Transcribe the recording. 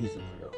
pleasing you.